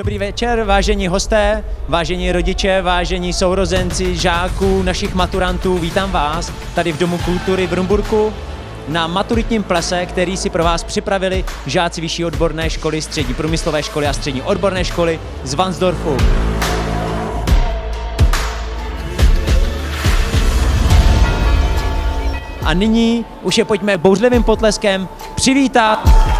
Dobrý večer, vážení hosté, vážení rodiče, vážení sourozenci, žáků, našich maturantů. Vítám vás tady v Domu kultury v Rumburku na maturitním plese, který si pro vás připravili žáci vyšší odborné školy, střední průmyslové školy a střední odborné školy z Vansdorfu. A nyní už je pojďme bouřlivým potleskem přivítat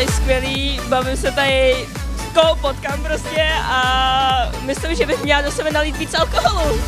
tady skvělý, bavím se tady, koho potkám prostě a myslím, že bych měla do sebe nalít víc alkoholu.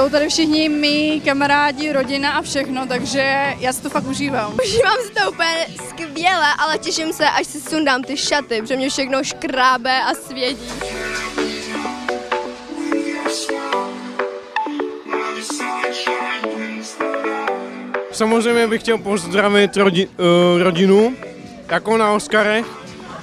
Jsou tady všichni mý kamarádi, rodina a všechno, takže já si to fakt užívám. Užívám si to úplně skvěle, ale těším se, až si sundám ty šaty, protože mě všechno škrábe a svědí. Samozřejmě bych chtěl pozdravit rodi, uh, rodinu, jako na Oskarech,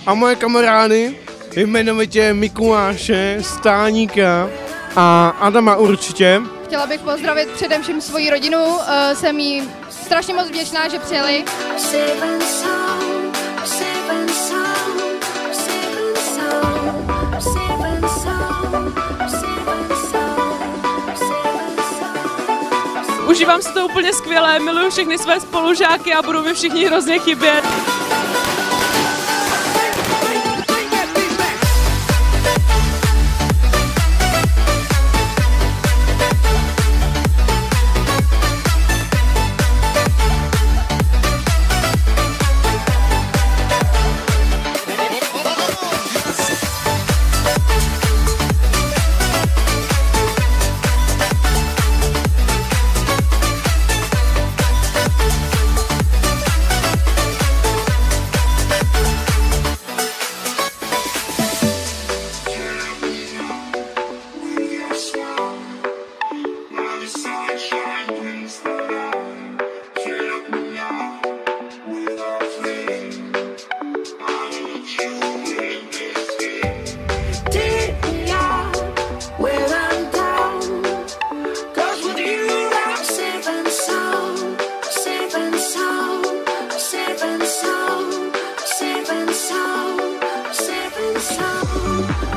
a moje kamarády, jmenovitě Mikuláše, Stáníka a Adama určitě. Chtěla bych pozdravit především svoji rodinu, eh, jsem jí strašně moc vděčná, že přijeli. Užívám si to úplně skvěle, miluji všechny své spolužáky a budou mi všichni hrozně chybět.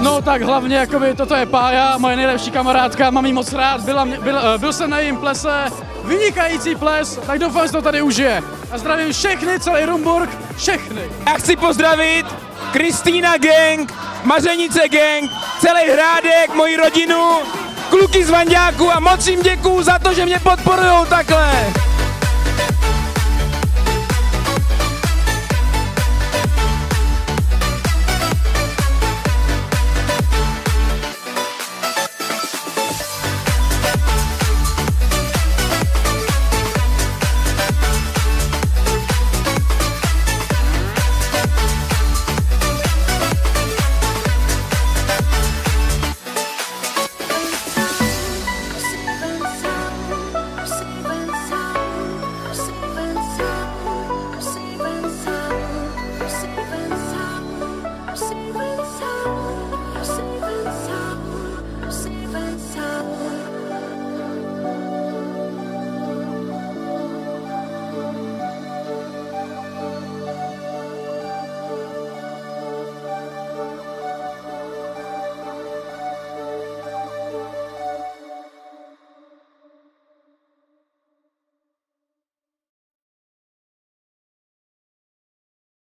No tak hlavně jakoby toto je Pája, moje nejlepší kamarádka, mám jí moc rád, byla, mě- byl, eh, byl jsem na jejím plese, vynikající ples, tak doufám, že to tady užije. A zdravím všechny, celý Rumburg, všechny. Já chci pozdravit Kristýna Gang, Mařenice Gang, celý Hrádek, moji rodinu, kluky z Vanďáku a moc jim děkuju za to, že mě podporujou takhle.